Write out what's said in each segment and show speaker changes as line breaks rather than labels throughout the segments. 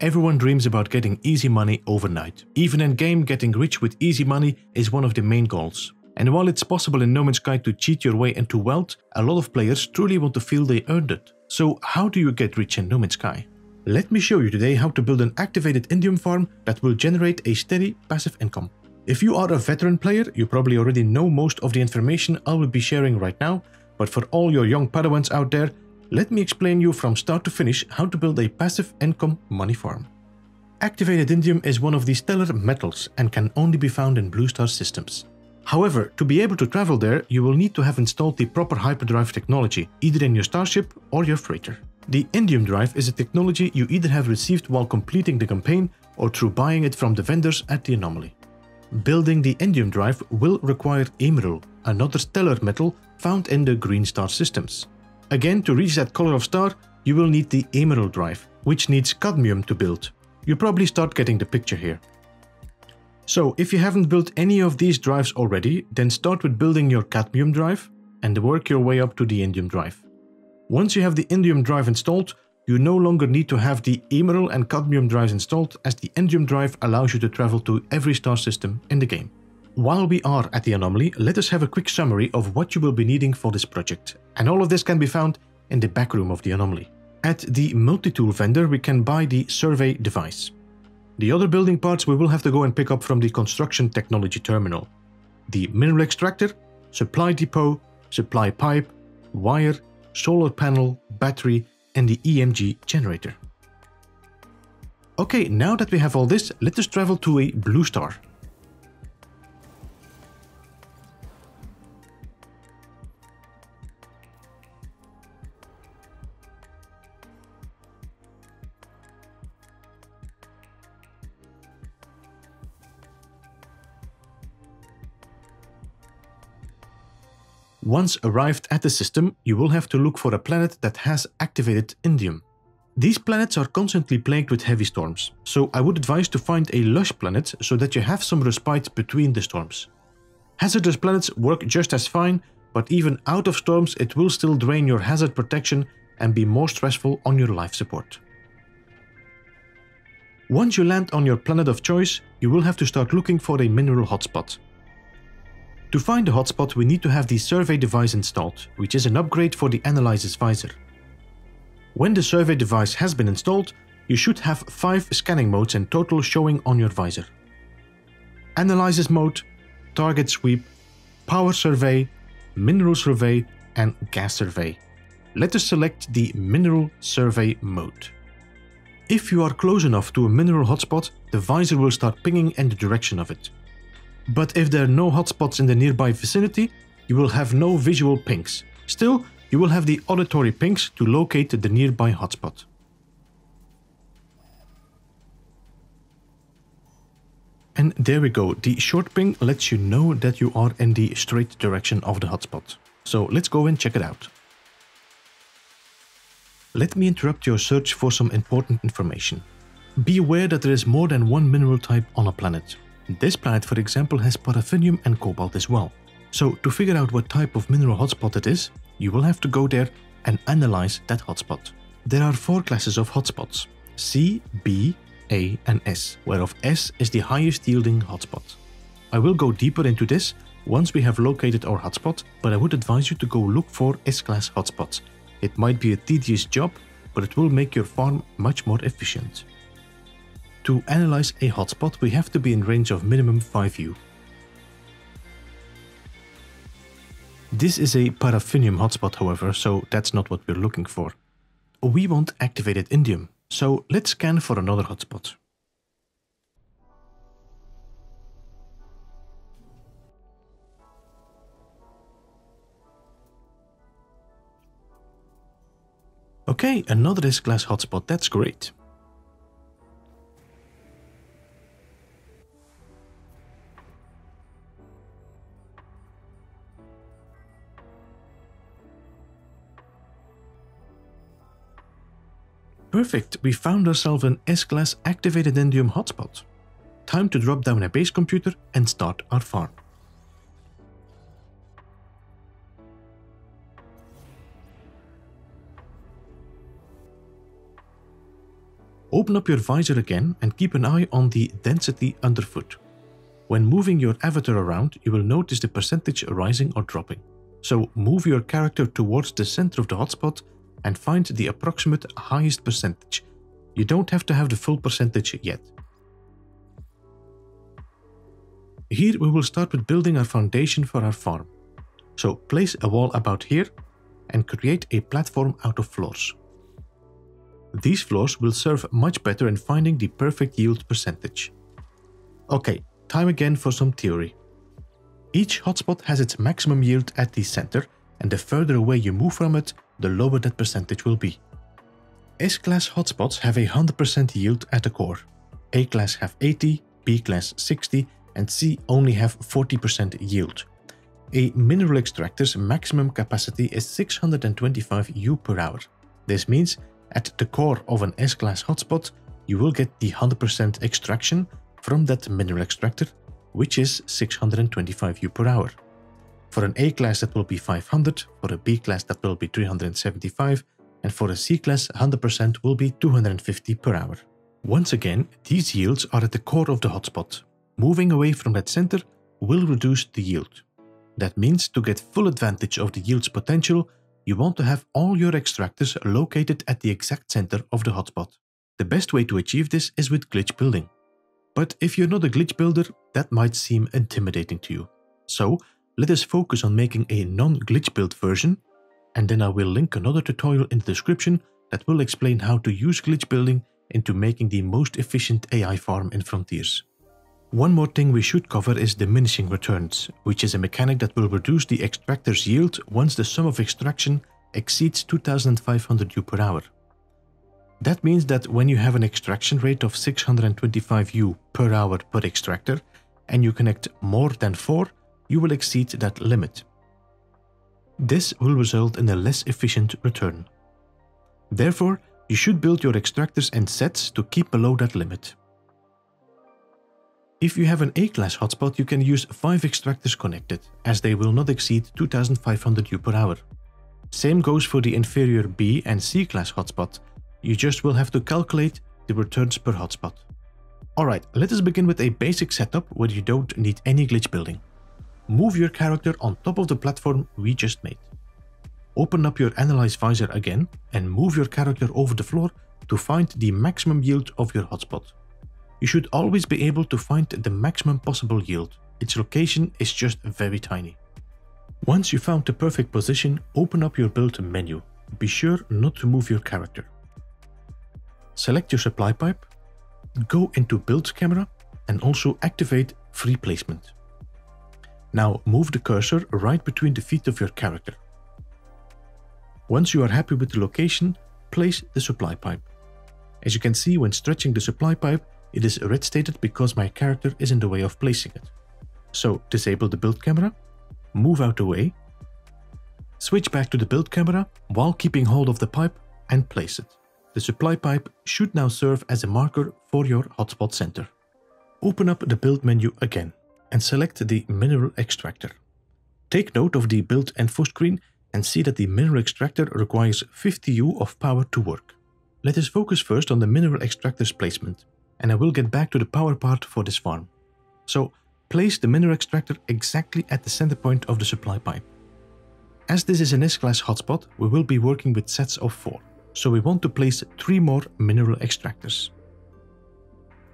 Everyone dreams about getting easy money overnight. Even in game, getting rich with easy money is one of the main goals. And while it's possible in No Man's Sky to cheat your way into wealth, a lot of players truly want to feel they earned it. So how do you get rich in No Man's Sky? Let me show you today how to build an activated indium farm that will generate a steady passive income. If you are a veteran player, you probably already know most of the information I will be sharing right now, but for all your young Padawans out there, let me explain you from start to finish how to build a passive income money farm. Activated indium is one of the stellar metals and can only be found in Blue Star systems. However, to be able to travel there, you will need to have installed the proper hyperdrive technology, either in your starship or your freighter. The Indium Drive is a technology you either have received while completing the campaign or through buying it from the vendors at the Anomaly. Building the Indium Drive will require Emerald, another stellar metal found in the Green Star systems. Again, to reach that color of star, you will need the Emerald Drive, which needs cadmium to build. You probably start getting the picture here. So if you haven't built any of these drives already, then start with building your cadmium drive and work your way up to the indium drive. Once you have the indium drive installed, you no longer need to have the emerald and cadmium drives installed as the indium drive allows you to travel to every star system in the game. While we are at the anomaly, let us have a quick summary of what you will be needing for this project. And all of this can be found in the back room of the anomaly. At the multi-tool vendor we can buy the survey device. The other building parts we will have to go and pick up from the construction technology terminal. The mineral extractor, supply depot, supply pipe, wire, solar panel, battery and the EMG generator. Okay, now that we have all this, let us travel to a blue star. Once arrived at the system, you will have to look for a planet that has activated indium. These planets are constantly plagued with heavy storms, so I would advise to find a lush planet so that you have some respite between the storms. Hazardous planets work just as fine, but even out of storms it will still drain your hazard protection and be more stressful on your life support. Once you land on your planet of choice, you will have to start looking for a mineral hotspot. To find the hotspot we need to have the survey device installed, which is an upgrade for the Analysis visor. When the survey device has been installed, you should have 5 scanning modes in total showing on your visor. Analysis mode, Target Sweep, Power Survey, Mineral Survey and Gas Survey. Let us select the Mineral Survey mode. If you are close enough to a mineral hotspot, the visor will start pinging in the direction of it. But if there are no hotspots in the nearby vicinity, you will have no visual pings. Still, you will have the auditory pings to locate the nearby hotspot. And there we go, the short ping lets you know that you are in the straight direction of the hotspot. So let's go and check it out. Let me interrupt your search for some important information. Be aware that there is more than one mineral type on a planet. This planet, for example, has paraffinium and cobalt as well. So to figure out what type of mineral hotspot it is, you will have to go there and analyze that hotspot. There are four classes of hotspots, C, B, A and S, whereof S is the highest yielding hotspot. I will go deeper into this once we have located our hotspot, but I would advise you to go look for S-class hotspots. It might be a tedious job, but it will make your farm much more efficient. To analyze a hotspot, we have to be in range of minimum 5U. This is a paraffinium hotspot, however, so that's not what we're looking for. We want activated indium, so let's scan for another hotspot. Okay, another S-class hotspot, that's great. Perfect, we found ourselves an S-Class activated indium hotspot. Time to drop down a base computer and start our farm. Open up your visor again and keep an eye on the density underfoot. When moving your avatar around, you will notice the percentage rising or dropping. So move your character towards the center of the hotspot and find the approximate highest percentage. You don't have to have the full percentage yet. Here we will start with building our foundation for our farm. So place a wall about here and create a platform out of floors. These floors will serve much better in finding the perfect yield percentage. Okay, time again for some theory. Each hotspot has its maximum yield at the center and the further away you move from it, the lower that percentage will be. S-class hotspots have a 100% yield at the core. A-class have 80, B-class 60 and C only have 40% yield. A mineral extractor's maximum capacity is 625 U per hour. This means at the core of an S-class hotspot, you will get the 100% extraction from that mineral extractor, which is 625 U per hour. For an A-class that will be 500, for a B-class that will be 375, and for a C-class 100% will be 250 per hour. Once again, these yields are at the core of the hotspot. Moving away from that center will reduce the yield. That means to get full advantage of the yield's potential, you want to have all your extractors located at the exact center of the hotspot. The best way to achieve this is with glitch building. But if you're not a glitch builder, that might seem intimidating to you. So let us focus on making a non-glitch build version, and then I will link another tutorial in the description that will explain how to use glitch building into making the most efficient AI farm in Frontiers. One more thing we should cover is diminishing returns, which is a mechanic that will reduce the extractor's yield once the sum of extraction exceeds 2500 U per hour. That means that when you have an extraction rate of 625 U per hour per extractor and you connect more than 4, you will exceed that limit. This will result in a less efficient return. Therefore, you should build your extractors and sets to keep below that limit. If you have an A-class hotspot, you can use 5 extractors connected, as they will not exceed 2500 U per hour. Same goes for the inferior B and C-class hotspot, you just will have to calculate the returns per hotspot. Alright, let us begin with a basic setup where you don't need any glitch building. Move your character on top of the platform we just made. Open up your Analyze visor again and move your character over the floor to find the maximum yield of your hotspot. You should always be able to find the maximum possible yield. Its location is just very tiny. Once you found the perfect position, open up your build menu. Be sure not to move your character. Select your supply pipe, go into build camera and also activate free placement. Now move the cursor right between the feet of your character. Once you are happy with the location, place the supply pipe. As you can see when stretching the supply pipe, it is red stated because my character is in the way of placing it. So disable the build camera, move out the way, switch back to the build camera while keeping hold of the pipe and place it. The supply pipe should now serve as a marker for your hotspot center. Open up the build menu again and select the mineral extractor. Take note of the build info screen and see that the mineral extractor requires 50 U of power to work. Let us focus first on the mineral extractor's placement and I will get back to the power part for this farm. So place the mineral extractor exactly at the center point of the supply pipe. As this is an S-class hotspot, we will be working with sets of 4, so we want to place 3 more mineral extractors.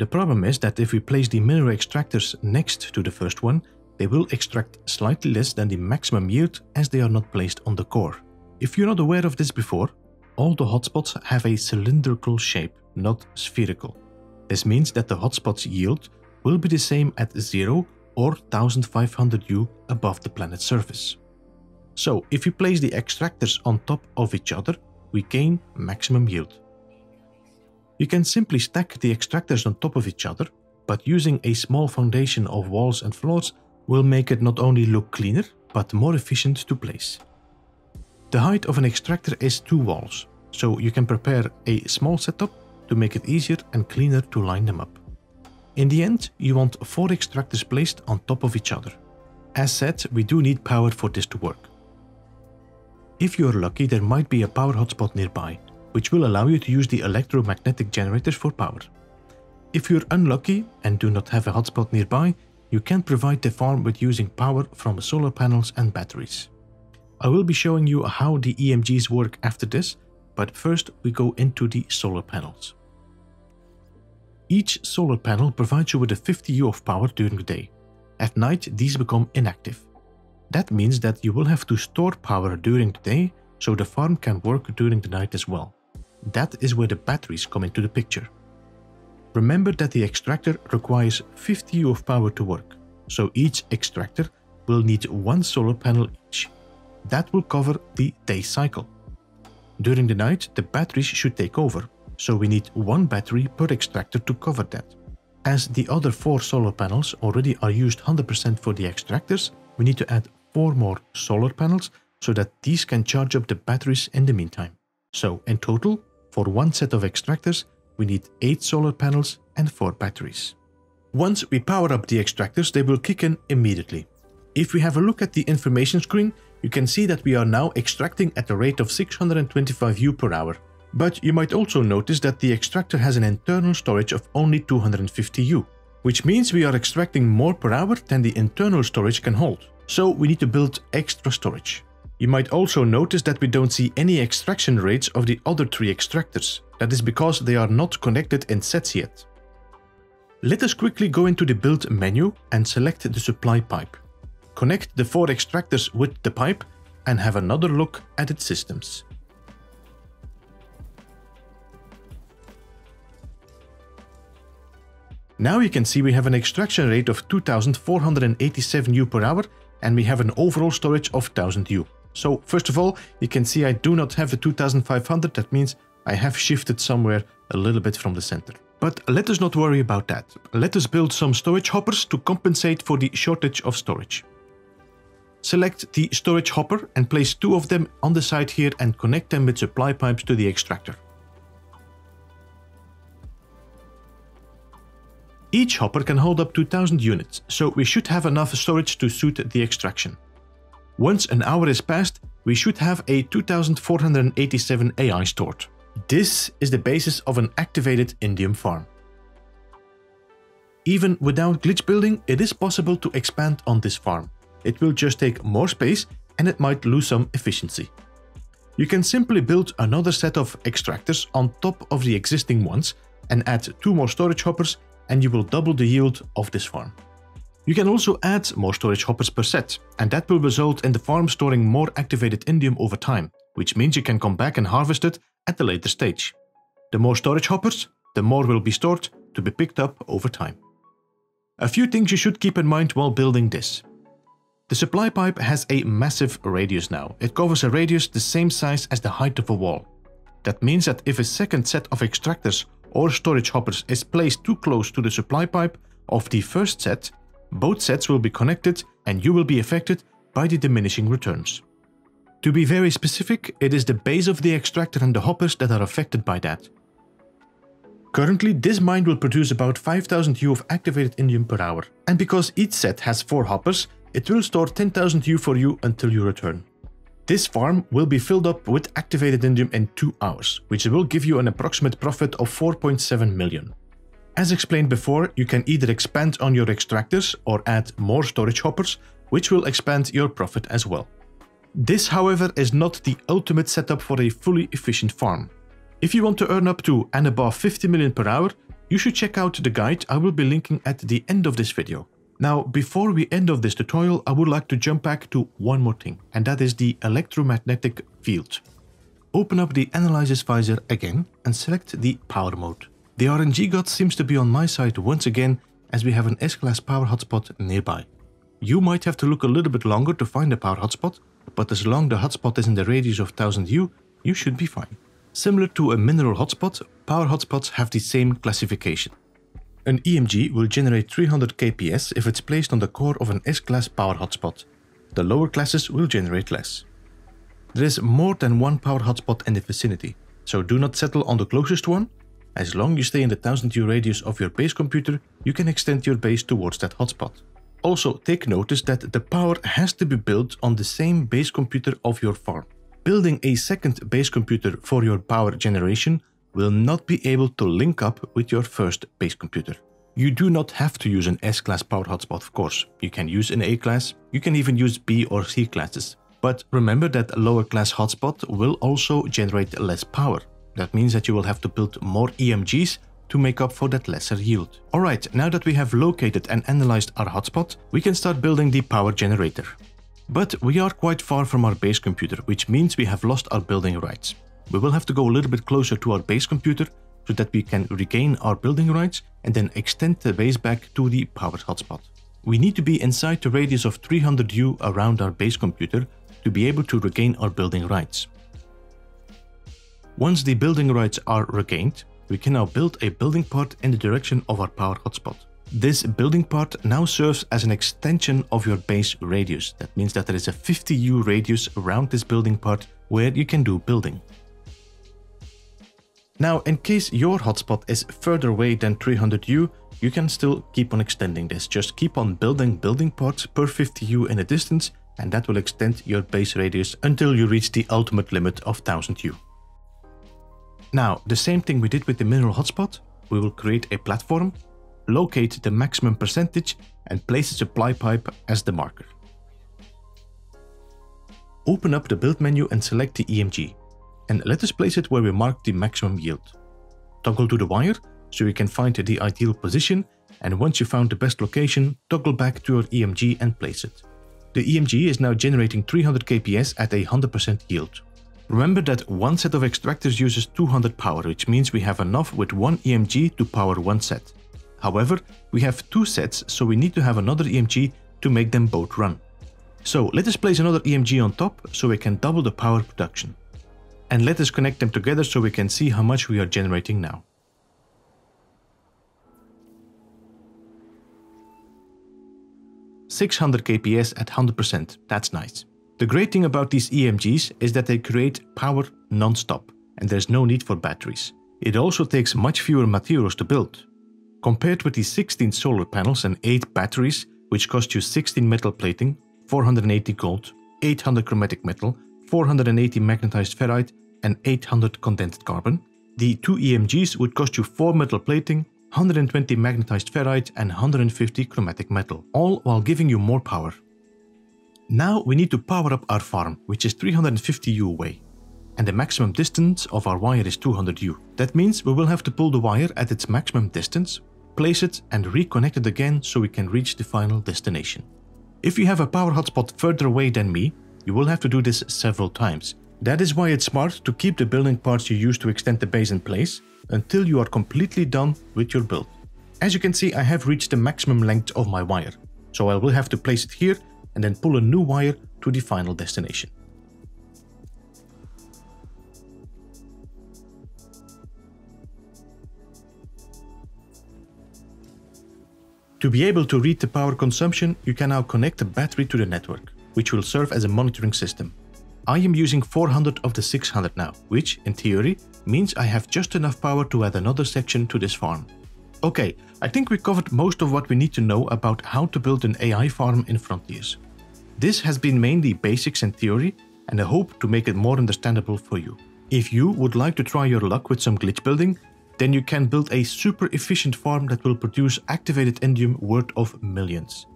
The problem is that if we place the mineral extractors next to the first one, they will extract slightly less than the maximum yield as they are not placed on the core. If you're not aware of this before, all the hotspots have a cylindrical shape, not spherical. This means that the hotspot's yield will be the same at 0 or 1500 U above the planet's surface. So if we place the extractors on top of each other, we gain maximum yield. You can simply stack the extractors on top of each other, but using a small foundation of walls and floors will make it not only look cleaner, but more efficient to place. The height of an extractor is two walls, so you can prepare a small setup to make it easier and cleaner to line them up. In the end, you want 4 extractors placed on top of each other. As said, we do need power for this to work. If you're lucky, there might be a power hotspot nearby, which will allow you to use the electromagnetic generators for power. If you're unlucky and do not have a hotspot nearby, you can provide the farm with using power from solar panels and batteries. I will be showing you how the EMGs work after this, but first we go into the solar panels. Each solar panel provides you with a 50 U of power during the day. At night these become inactive. That means that you will have to store power during the day so the farm can work during the night as well. That is where the batteries come into the picture. Remember that the extractor requires 50 U of power to work, so each extractor will need one solar panel each. That will cover the day cycle. During the night, the batteries should take over, so we need one battery per extractor to cover that. As the other four solar panels already are used 100% for the extractors, we need to add four more solar panels so that these can charge up the batteries in the meantime. So in total, for one set of extractors, we need 8 solar panels and 4 batteries. Once we power up the extractors, they will kick in immediately. If we have a look at the information screen, you can see that we are now extracting at a rate of 625 U per hour. But you might also notice that the extractor has an internal storage of only 250 U, which means we are extracting more per hour than the internal storage can hold. So we need to build extra storage. You might also notice that we don't see any extraction rates of the other three extractors. That is because they are not connected in sets yet. Let us quickly go into the build menu and select the supply pipe. Connect the four extractors with the pipe and have another look at its systems. Now you can see we have an extraction rate of 2487 U per hour and we have an overall storage of 1000 U. So first of all, you can see I do not have the 2500, that means I have shifted somewhere a little bit from the center. But let us not worry about that. Let us build some storage hoppers to compensate for the shortage of storage. Select the storage hopper and place two of them on the side here and connect them with supply pipes to the extractor. Each hopper can hold up to 1000 units, so we should have enough storage to suit the extraction. Once an hour is passed, we should have a 2487 AI stored. This is the basis of an activated indium farm. Even without glitch building, it is possible to expand on this farm. It will just take more space and it might lose some efficiency. You can simply build another set of extractors on top of the existing ones and add two more storage hoppers and you will double the yield of this farm. You can also add more storage hoppers per set, and that will result in the farm storing more activated indium over time, which means you can come back and harvest it at a later stage. The more storage hoppers, the more will be stored to be picked up over time. A few things you should keep in mind while building this. The supply pipe has a massive radius now. It covers a radius the same size as the height of a wall. That means that if a second set of extractors or storage hoppers is placed too close to the supply pipe of the first set, both sets will be connected and you will be affected by the diminishing returns. To be very specific, it is the base of the extractor and the hoppers that are affected by that. Currently, this mine will produce about 5000 U of activated indium per hour, and because each set has 4 hoppers, it will store 10,000 U for you until you return. This farm will be filled up with activated indium in 2 hours, which will give you an approximate profit of 4.7 million. As explained before, you can either expand on your extractors or add more storage hoppers, which will expand your profit as well. This, however, is not the ultimate setup for a fully efficient farm. If you want to earn up to and above 50 million per hour, you should check out the guide I will be linking at the end of this video. Now, before we end of this tutorial, I would like to jump back to one more thing, and that is the electromagnetic field. Open up the analysis visor again and select the power mode. The RNG god seems to be on my side once again as we have an S-Class power hotspot nearby. You might have to look a little bit longer to find a power hotspot, but as long the hotspot is in the radius of 1000 U, you should be fine. Similar to a mineral hotspot, power hotspots have the same classification. An EMG will generate 300 kps if it's placed on the core of an S-Class power hotspot. The lower classes will generate less. There is more than one power hotspot in the vicinity, so do not settle on the closest one as long as you stay in the 1000 U radius of your base computer, you can extend your base towards that hotspot. Also, take notice that the power has to be built on the same base computer of your farm. building a second base computer for your power generation will not be able to link up with your first base computer. You do not have to use an S-class power hotspot, of course. You can use an A-class, you can even use B or C classes. But remember that lower class hotspot will also generate less power. That means that you will have to build more EMGs to make up for that lesser yield. Alright, now that we have located and analyzed our hotspot, we can start building the power generator. But we are quite far from our base computer, which means we have lost our building rights. We will have to go a little bit closer to our base computer so that we can regain our building rights and then extend the base back to the powered hotspot. We need to be inside the radius of 300 U around our base computer to be able to regain our building rights. Once the building rights are regained, we can now build a building part in the direction of our power hotspot. This building part now serves as an extension of your base radius. That means that there is a 50U radius around this building part where you can do building. Now, in case your hotspot is further away than 300U, you can still keep on extending this. Just keep on building building parts per 50U in a distance and that will extend your base radius until you reach the ultimate limit of 1000U. Now, the same thing we did with the mineral hotspot, we will create a platform, locate the maximum percentage and place a supply pipe as the marker. Open up the build menu and select the EMG, and let us place it where we marked the maximum yield. Toggle to the wire so you can find the ideal position and once you found the best location, toggle back to your EMG and place it. The EMG is now generating 300 kps at a 100% yield. Remember that one set of extractors uses 200 power, which means we have enough with one EMG to power one set. However, we have two sets, so we need to have another EMG to make them both run. So let us place another EMG on top so we can double the power production. And let us connect them together so we can see how much we are generating now. 600 kps at 100%, that's nice. The great thing about these EMGs is that they create power non-stop and there's no need for batteries. It also takes much fewer materials to build. Compared with the 16 solar panels and 8 batteries, which cost you 16 metal plating, 480 gold, 800 chromatic metal, 480 magnetized ferrite and 800 condensed carbon, the two EMGs would cost you 4 metal plating, 120 magnetized ferrite and 150 chromatic metal, all while giving you more power. Now we need to power up our farm, which is 350 U away. And the maximum distance of our wire is 200 U. That means we will have to pull the wire at its maximum distance, place it and reconnect it again so we can reach the final destination. If you have a power hotspot further away than me, you will have to do this several times. That is why it's smart to keep the building parts you use to extend the base in place until you are completely done with your build. As you can see, I have reached the maximum length of my wire, so I will have to place it here and then pull a new wire to the final destination. To be able to read the power consumption, you can now connect a battery to the network, which will serve as a monitoring system. I am using 400 of the 600 now, which, in theory, means I have just enough power to add another section to this farm. Okay, I think we covered most of what we need to know about how to build an AI farm in Frontiers. This has been mainly basics and theory, and I hope to make it more understandable for you. If you would like to try your luck with some glitch building, then you can build a super efficient farm that will produce activated indium worth of millions.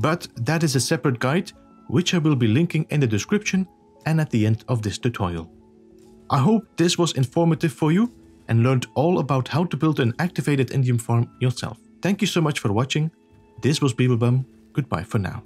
But that is a separate guide, which I will be linking in the description and at the end of this tutorial. I hope this was informative for you and learned all about how to build an activated indium farm yourself. Thank you so much for watching. This was Beeblebum. Goodbye for now.